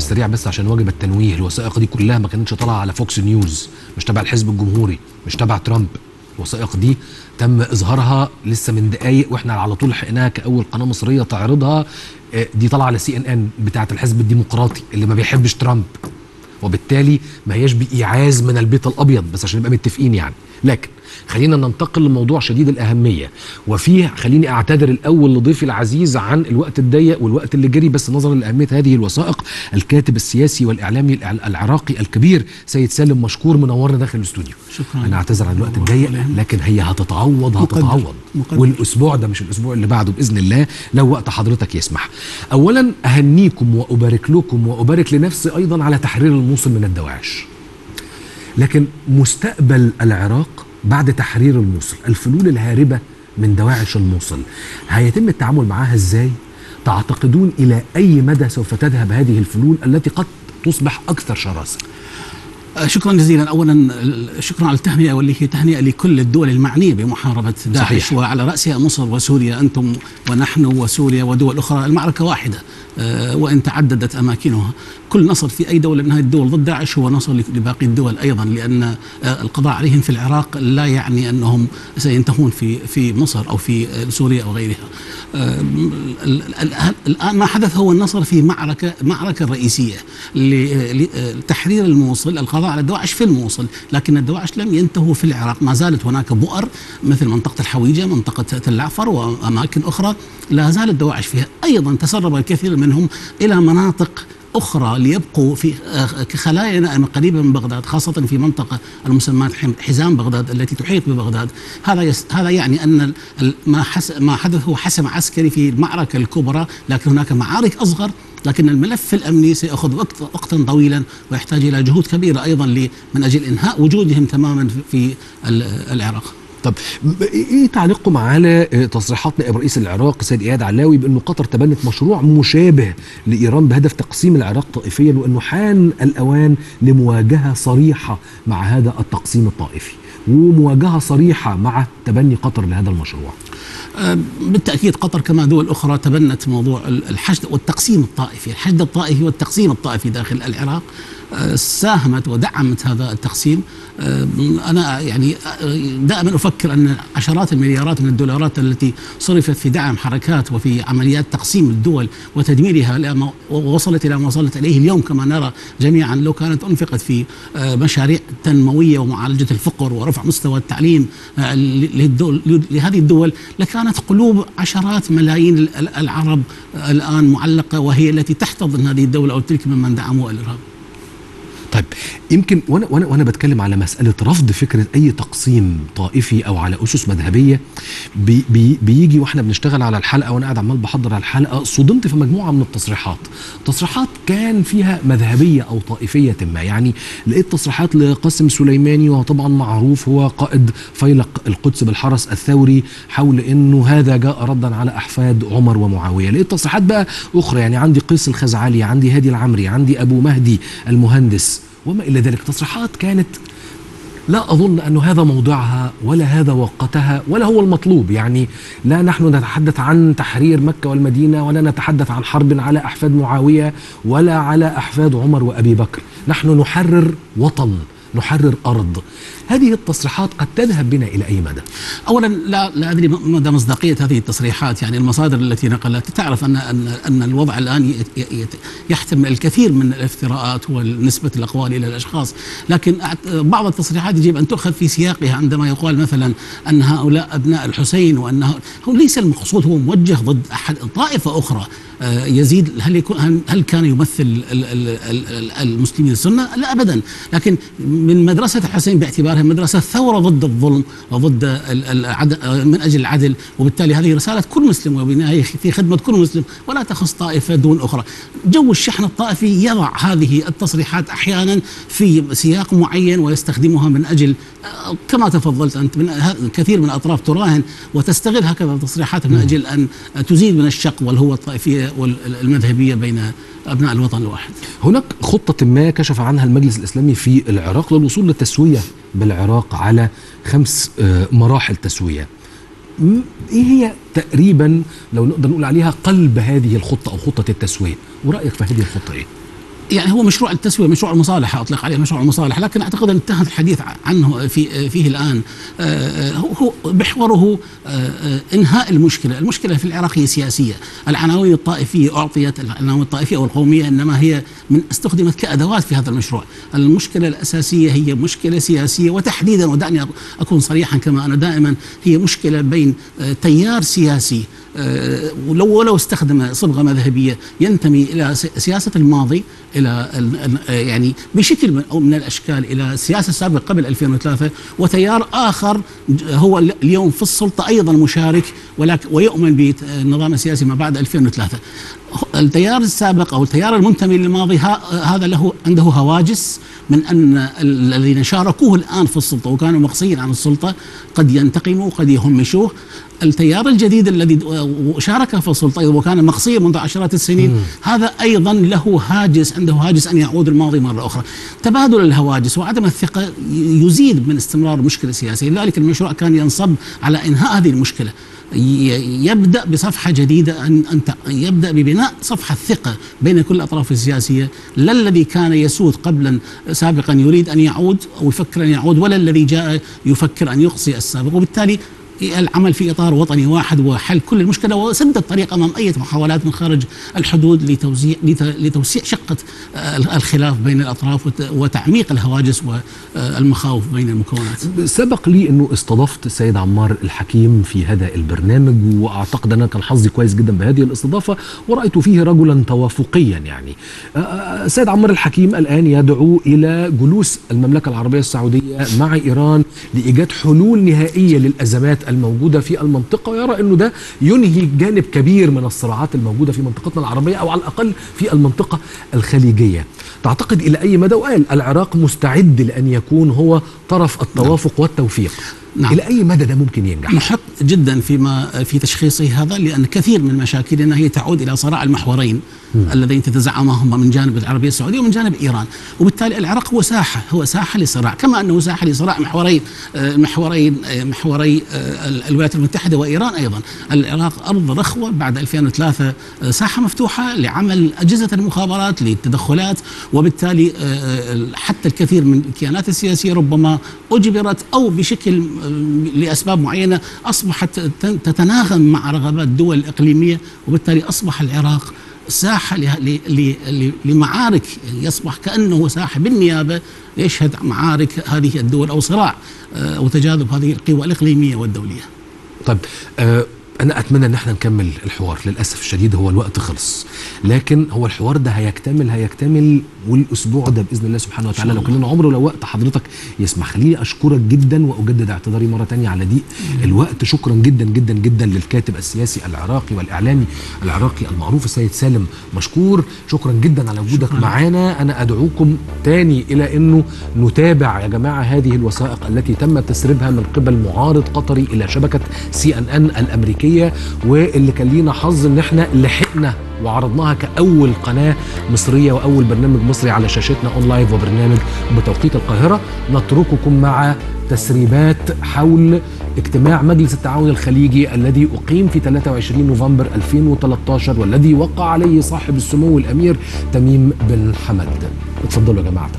السريع بس عشان واجب التنويه الوثائق دي كلها ما كانتش طالعة على Fox News مش تبع الحزب الجمهوري مش تبع ترامب. الوثائق دي تم إظهارها لسه من دقايق وإحنا على طول لحقناها كاول قناة مصرية تعرضها. آه، دي طالعة على CNN بتاعة الحزب الديمقراطي اللي ما بيحبش ترامب. وبالتالي ما هياش بإيعاز من البيت الأبيض بس عشان نبقى متفقين يعني. لكن خلينا ننتقل لموضوع شديد الأهمية وفيه خليني أعتذر الأول لضيفي العزيز عن الوقت الضيق والوقت اللي جري بس نظرا لأهمية هذه الوثائق الكاتب السياسي والإعلامي الع- العراقي الكبير سيد سالم مشكور منورنا داخل الاستوديو شكراً. أنا أعتذر عن الوقت الضيق لكن هي هتتعوض. هتتعوض مقدر. والأسبوع ده مش الأسبوع اللي بعده بإذن الله لو وقت حضرتك يسمح اولا أهنيكم وأبارك لكم وأبارك لنفسي أيضا على تحرير الموصل من الدواعش لكن مستقبل العراق بعد تحرير الموصل الفلول الهاربة من دواعش الموصل هيتم التعامل معها إزاي؟ تعتقدون إلى أي مدى سوف تذهب هذه الفلول التي قد تصبح أكثر شراسة؟ آه، شكرا جزيلا. اولا شكرا على التهنئة واللي هي تهنئة لكل الدول المعنية بمحاربة داعش صحيح. وعلى رأسها مصر وسوريا أنتم ونحن وسوريا ودول أخرى المعركة واحدة آه، وإن تعددت أماكنها. كل نصر في أي دولة من هذه الدول ضد داعش هو نصر لباقي الدول أيضا لأن آه، القضاء عليهم في العراق لا يعني أنهم سينتهون في في مصر أو في آه، سوريا أو غيرها. آه، ال- ال- الآن ما حدث هو النصر في معركة رئيسية ل- لتحرير الموصل القضاء على الدواعش في الموصل لكن الدواعش لم ينتهوا في العراق ما زالت هناك بؤر مثل منطقة الحويجة منطقة تل العفر وأماكن أخرى لا زال الدواعش فيها أيضا تسرب الكثير منهم إلى مناطق أخرى ليبقوا في آه، كخلايا قريبة من بغداد خاصة في منطقة المسماة حم- حزام بغداد التي تحيط ببغداد. هذا هذا يعني أن ما ما حدث هو حسم عسكري في المعركة الكبرى لكن هناك معارك أصغر لكن الملف الأمني سيأخذ وقت وقتا طويلا ويحتاج إلى جهود كبيرة أيضا ل- من أجل إنهاء وجودهم تماما في- في ال- العراق. طب إيه تعليقكم على آه، تصريحات نائب رئيس العراق سيد إياد علاوي بأنه قطر تبنت مشروع مشابه لإيران بهدف تقسيم العراق طائفيا وأنه حان الأوان لمواجهة صريحة مع هذا التقسيم الطائفي ومواجهة صريحة مع تبني قطر لهذا المشروع؟ بالتأكيد قطر كما دول أخرى تبنت موضوع ال- الحشد والتقسيم الطائفي، الحشد الطائفي والتقسيم الطائفي داخل العراق آه، ساهمت ودعمت هذا التقسيم. آه، أنا يعني آه، دائما أفكر أن عشرات المليارات من الدولارات التي صرفت في دعم حركات وفي عمليات تقسيم الدول وتدميرها ووصلت إلى ما وصلت إليه اليوم كما نرى جميعا لو كانت أنفقت في آه، مشاريع تنموية ومعالجة الفقر ورفع مستوى التعليم آه، لهذه الدول لكانت قلوب عشرات ملايين ال- ال- العرب الآن معلقة وهي التي تحتضن هذه الدولة أو تلك ممن دعموا الارهاب. طيب يمكن وأنا وأنا وأنا بتكلم على مسألة رفض فكرة أي تقسيم طائفي أو على أسس مذهبية بي بي بيجي وإحنا بنشتغل على الحلقة وأنا قاعد عمال بحضر على الحلقة صدمت في مجموعة من التصريحات. تصريحات كان فيها مذهبية أو طائفية ما يعني لقيت تصريحات لقاسم سليماني وهو طبعا معروف هو قائد فيلق القدس بالحرس الثوري حول إنه هذا جاء ردا على أحفاد عمر ومعاوية. لقيت تصريحات بقى أخرى يعني عندي قيس الخزعلي عندي هادي العمري عندي أبو مهدي المهندس وما إلى ذلك. تصريحات كانت لا أظن انه هذا موضعها ولا هذا وقتها ولا هو المطلوب. يعني لا نحن نتحدث عن تحرير مكة والمدينة ولا نتحدث عن حرب على أحفاد معاوية ولا على أحفاد عمر وأبي بكر. نحن نحرر وطن. نحرر أرض. هذه التصريحات قد تذهب بنا إلى أي مدى؟ اولا لا لا أدري مدى مصداقية هذه التصريحات. يعني المصادر التي نقلت تعرف أن أن أن الوضع ي- يحتمل الكثير من الافتراءات ونسبة الأقوال إلى الأشخاص. لكن بعض التصريحات يجب أن تؤخذ في سياقها عندما يقال مثلا أن هؤلاء أبناء الحسين وأن هو ليس المقصود هو موجه ضد أحد طائفة أخرى. آه، يزيد هل يكون هل- كان يمثل ال- ال- ال- ال- المسلمين السنة؟ لا ابدا، لكن من مدرسة الحسين باعتبارها مدرسة ثورة ضد الظلم وضد من أجل العدل، وبالتالي هذه رسالة كل مسلم وبنهايه في خدمة كل مسلم ولا تخص طائفة دون أخرى. جو الشحن الطائفي يضع هذه التصريحات أحيانا في سياق معين ويستخدمها من أجل آه، كما تفضلت أنت من كثير من الأطراف تراهن وتستغل هكذا التصريحات من أجل أن تزيد من الشق والهوه الطائفية والمذهبية بين أبناء الوطن الواحد. هناك خطة ما كشف عنها المجلس الإسلامي في العراق للوصول للتسوية بالعراق على خمس آه، مراحل تسوية م- إيه هي تقريبا لو نقدر نقول عليها قلب هذه الخطة أو خطة التسوية ورأيك في هذه الخطة إيه؟ يعني هو مشروع التسوية مشروع المصالحة أطلق عليه مشروع المصالحة لكن أعتقد أن انتهى الحديث عنه في فيه الآن. آه، هو محوره آه، إنهاء المشكلة، المشكلة في العراق هي سياسيه، العناوين الطائفية أعطيت العناوين الطائفية أو القوميه إنما هي من استخدمت كأدوات في هذا المشروع، المشكلة الأساسية هي مشكلة سياسية وتحديدا ودعني أكون صريحا كما أنا دائما هي مشكلة بين تيار سياسي آه، ولو ولو استخدم صبغه مذهبية ينتمي إلى سياسة الماضي إلى يعني بشكل من أو من الأشكال إلى السياسة السابقة قبل 2003 وتيار آخر هو اليوم في السلطة أيضا مشارك ولكن ويؤمن بالنظام السياسي ما بعد 2003 التيار السابق أو التيار المنتمي للماضي هذا له عنده هواجس من أن الذين شاركوه الآن في السلطة وكانوا مقصيين عن السلطة قد ينتقموا قد يهمشوه. التيار الجديد الذي شارك في السلطة وكان مقصيا منذ عشرات السنين مم. هذا أيضا له هاجس عنده هاجس أن يعود الماضي مرة أخرى. تبادل الهواجس وعدم الثقة يزيد من استمرار مشكلة سياسية. لذلك المشروع كان ينصب على إنهاء هذه المشكلة. يبدأ بصفحة جديدة ان أن يبدأ ببناء صفحة ثقة بين كل الأطراف السياسية. لا الذي كان يسود قبلا سابقا يريد أن يعود أو يفكر أن يعود ولا الذي جاء يفكر أن يقصي السابق. وبالتالي العمل في إطار وطني واحد وحل كل المشكلة وسد الطريق أمام أي محاولات من خارج الحدود لتوزيع لتوسيع شقة آه، الخلاف بين الأطراف وتعميق الهواجس والمخاوف بين المكونات. سبق لي أنه استضفت السيد عمار الحكيم في هذا البرنامج وأعتقد أنا كان حظي كويس جدا بهذه الاستضافة ورأيت فيه رجلا توافقيا يعني. آه، آه، السيد عمار الحكيم الآن يدعو إلى جلوس المملكة العربية السعودية مع إيران لإيجاد حلول نهائية للأزمات الموجودة في المنطقة ويرى أنه ده ينهي جانب كبير من الصراعات الموجودة في منطقتنا العربية أو على الأقل في المنطقة الخليجية. تعتقد إلى أي مدى؟ وقال العراق مستعد لأن يكون هو طرف التوافق والتوفيق. نعم. إلى أي مدى ده ممكن ينجح؟ محق جدا فيما في تشخيصه هذا لأن كثير من مشاكلنا هي تعود إلى صراع المحورين. اللذين تتزعمهما من جانب العربية السعودية ومن جانب إيران، وبالتالي العراق هو ساحة هو ساحة لصراع، كما أنه ساحة لصراع محورين آه، محورين آه، محوري آه، الولايات المتحدة وإيران أيضا، العراق أرض رخوه بعد 2003 ساحة مفتوحة لعمل أجهزة المخابرات للتدخلات. وبالتالي حتى الكثير من الكيانات السياسية ربما أجبرت أو بشكل لأسباب معينة أصبحت تتناغم مع رغبات الدول الاقليميه وبالتالي أصبح العراق ساحة لمعارك يصبح كأنه ساحة بالنيابة يشهد معارك هذه الدول أو صراع آه، أو تجاذب هذه القوى الإقليمية والدولية. طيب أه أنا أتمنى إن إحنا نكمل الحوار للأسف الشديد هو الوقت خلص. لكن هو الحوار ده هيكتمل هيكتمل والأسبوع ده بإذن الله سبحانه وتعالى. لو كان لنا عمر ولو وقت حضرتك يسمح خليني أشكرك جدا وأجدد اعتذاري مرة تانية على ضيق. الوقت شكرا جدا جدا جدا للكاتب السياسي العراقي والإعلامي العراقي المعروف السيد سالم مشكور. شكرا جدا على وجودك معانا. أنا أدعوكم تاني إلى إنه نتابع يا جماعة هذه الوثائق التي تم تسريبها من قبل معارض قطري إلى شبكة سي إن إن الأمريكية. واللي كان لينا حظ إن إحنا لحقنا وعرضناها كأول قناة مصرية وأول برنامج مصري على شاشتنا أون لايف وبرنامج بتوقيت القاهرة. نترككم مع تسريبات حول اجتماع مجلس التعاون الخليجي الذي أقيم في 23 نوفمبر 2013 والذي وقع عليه صاحب السمو الأمير تميم بن حمد. اتفضلوا يا جماعة.